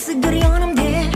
Usiguri on them there